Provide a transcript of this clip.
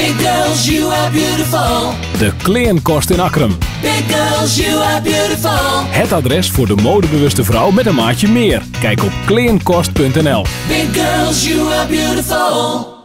Big girls, you are beautiful. De Kleerkost in Akrum. Big girls, you are beautiful. Het adres voor de modebewuste vrouw met een maatje meer. Kijk op kleerkost.nl. Big girls, you are beautiful.